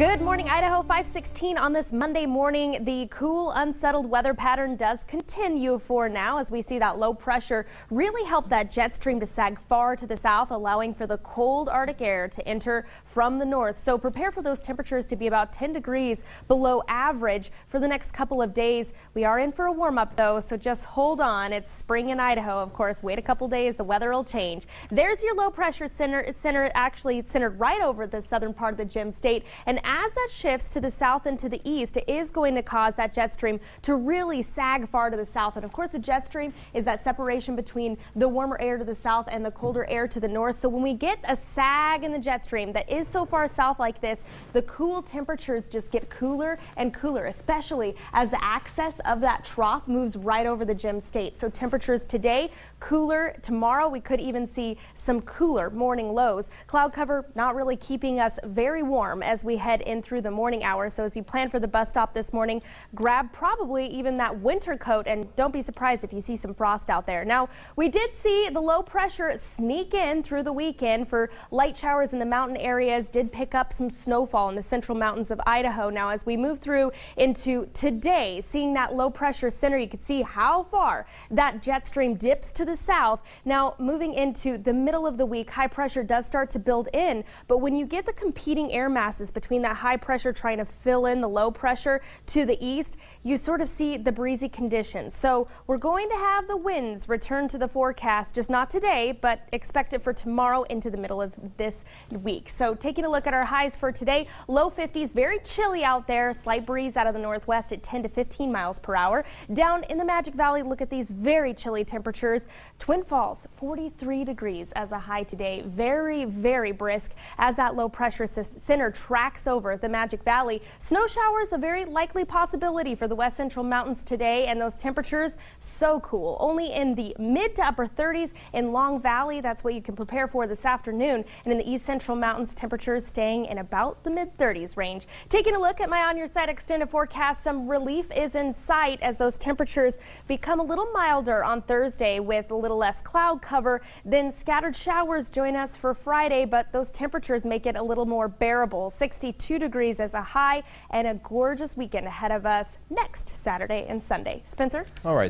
Good morning, Idaho 516 on this Monday morning. The cool, unsettled weather pattern does continue for now as we see that low pressure really help that jet stream to sag far to the south, allowing for the cold Arctic air to enter from the north. So prepare for those temperatures to be about 10 degrees below average for the next couple of days. We are in for a warm up though, so just hold on. It's spring in Idaho, of course. Wait a couple days, the weather will change. There's your low pressure center, center actually centered right over the southern part of the Gem State. And as that shifts to the south and to the east, it is going to cause that jet stream to really sag far to the south. And of course, the jet stream is that separation between the warmer air to the south and the colder air to the north. So when we get a sag in the jet stream that is so far south like this, the cool temperatures just get cooler and cooler, especially as the axis of that trough moves right over the Gem State. So temperatures today, cooler. Tomorrow, we could even see some cooler morning lows. Cloud cover not really keeping us very warm as we head in through the morning hours. So as you plan for the bus stop this morning, grab probably even that winter coat and don't be surprised if you see some frost out there. Now, we did see the low pressure sneak in through the weekend for light showers in the mountain areas, did pick up some snowfall in the central mountains of Idaho. Now, as we move through into today, seeing that low pressure center, you can see how far that jet stream dips to the south. Now, moving into the middle of the week, high pressure does start to build in, but when you get the competing air masses between that high pressure trying to fill in the low pressure to the east, you sort of see the breezy conditions. So we're going to have the winds return to the forecast, just not today, but expect it for tomorrow into the middle of this week. So taking a look at our highs for today, low 50s, very chilly out there, slight breeze out of the northwest at 10 to 15 miles per hour. Down in the Magic Valley, look at these very chilly temperatures. Twin Falls, 43 degrees as a high today. Very, very brisk as that low pressure center tracks over the Magic Valley. Snow showers a very likely possibility for the west central mountains today and those temperatures so cool. Only in the mid to upper 30s in Long Valley. That's what you can prepare for this afternoon. And in the east central mountains, temperatures staying in about the mid 30s range. Taking a look at my on your side extended forecast, some relief is in sight as those temperatures become a little milder on Thursday with a little less cloud cover. Then scattered showers join us for Friday, but those temperatures make it a little more bearable. 62 degrees as a high and a gorgeous weekend ahead of us next Saturday and Sunday. Spencer? All right.